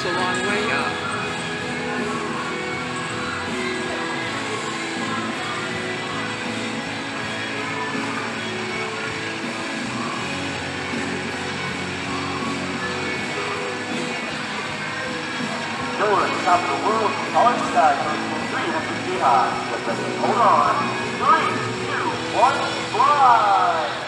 It's a long way up. Top of the world college side three to high. Hold on. Three, two, one, fly!